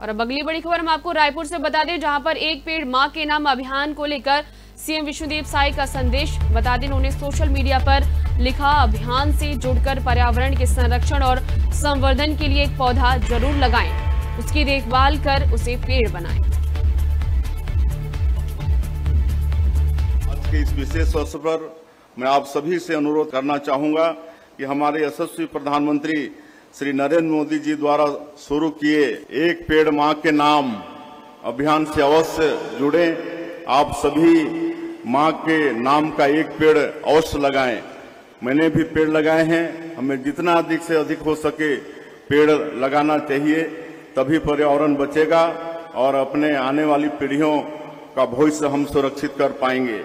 और अब अगली बड़ी खबर हम आपको रायपुर से बता दें, जहाँ पर एक पेड़ माँ के नाम अभियान को लेकर सीएम विष्णुदेव साय का संदेश। बता दें, उन्होंने सोशल मीडिया पर लिखा, अभियान से जुड़कर पर्यावरण के संरक्षण और संवर्धन के लिए एक पौधा ज़रूर लगाएँ। उसकी देखभाल कर उसे पेड़ बनाएँ। आज के इस विशेष अवसर पर मैं आप सभी से अनुरोध करना चाहूँगा कि हमारे यशस्वी प्रधानमंत्री श्री नरेंद्र मोदी जी द्वारा शुरू किए एक पेड़ माँ के नाम अभियान से अवश्य जुड़े। आप सभी माँ के नाम का एक पेड़ अवश्य लगाएँ। मैंने भी पेड़ लगाए हैं। हमें जितना अधिक से अधिक हो सके पेड़ लगाना चाहिए, तभी पर्यावरण बचेगा और अपने आने वाली पीढ़ियों का भविष्य हम सुरक्षित कर पाएँगे।